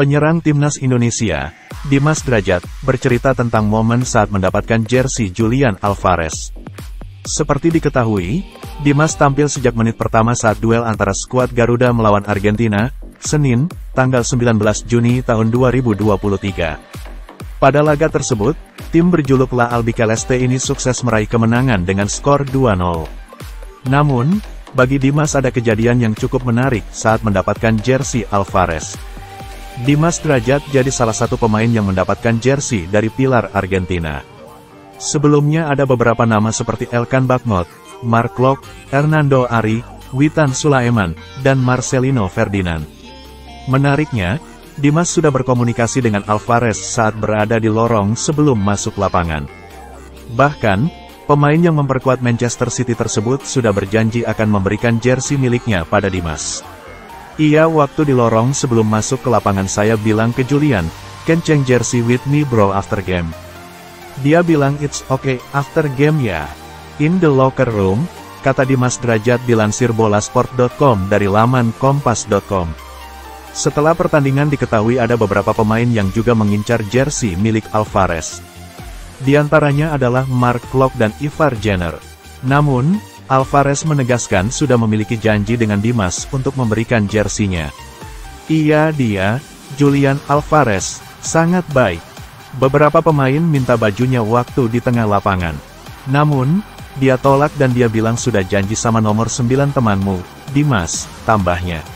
Penyerang timnas Indonesia, Dimas Derajat, bercerita tentang momen saat mendapatkan jersey Julian Alvarez. Seperti diketahui, Dimas tampil sejak menit pertama saat duel antara skuad Garuda melawan Argentina, Senin, tanggal 19 Juni tahun 2023. Pada laga tersebut, tim berjuluk La Albiceleste ini sukses meraih kemenangan dengan skor 2-0. Namun, bagi Dimas ada kejadian yang cukup menarik saat mendapatkan jersey Alvarez. Dimas Derajat jadi salah satu pemain yang mendapatkan jersey dari Pilar Argentina. Sebelumnya ada beberapa nama seperti Elkan Bakmot, Mark Locke, Hernando Ari, Witan Sulaiman, dan Marcelino Ferdinand. Menariknya, Dimas sudah berkomunikasi dengan Alvarez saat berada di lorong sebelum masuk lapangan. Bahkan, pemain yang memperkuat Manchester City tersebut sudah berjanji akan memberikan jersey miliknya pada Dimas. Ia waktu di lorong sebelum masuk ke lapangan saya bilang ke Julian, can change jersey with me bro after game. Dia bilang it's okay after game ya. In the locker room, kata Dimas Derajat dilansir bolasport.com dari laman kompas.com. Setelah pertandingan diketahui ada beberapa pemain yang juga mengincar jersey milik Alvarez. Di antaranya adalah Mark Klok dan Ivar Jenner. Namun, Alvarez menegaskan sudah memiliki janji dengan Dimas untuk memberikan jersinya. Iya dia, Julian Alvarez, sangat baik. Beberapa pemain minta bajunya waktu di tengah lapangan. Namun, dia tolak dan dia bilang sudah janji sama nomor 9 temanmu, Dimas, tambahnya.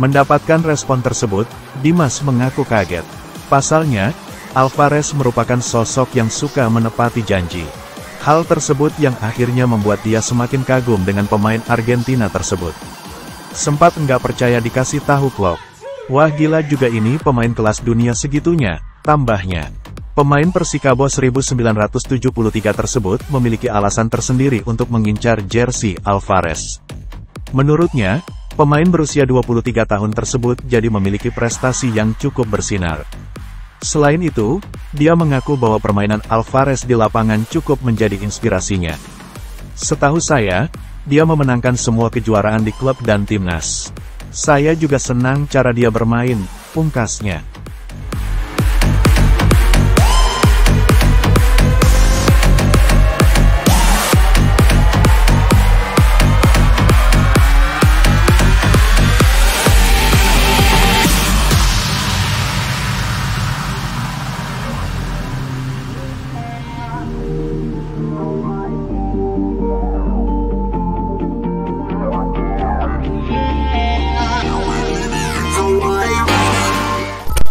Mendapatkan respon tersebut, Dimas mengaku kaget. Pasalnya, Alvarez merupakan sosok yang suka menepati janji. Hal tersebut yang akhirnya membuat dia semakin kagum dengan pemain Argentina tersebut. Sempat enggak percaya dikasih tahu Klopp. Wah gila juga ini pemain kelas dunia segitunya, tambahnya. Pemain Persikabo 1973 tersebut memiliki alasan tersendiri untuk mengincar jersey Alvarez. Menurutnya, pemain berusia 23 tahun tersebut jadi memiliki prestasi yang cukup bersinar. Selain itu, dia mengaku bahwa permainan Alvarez di lapangan cukup menjadi inspirasinya. Setahu saya, dia memenangkan semua kejuaraan di klub dan timnas. Saya juga senang cara dia bermain, pungkasnya.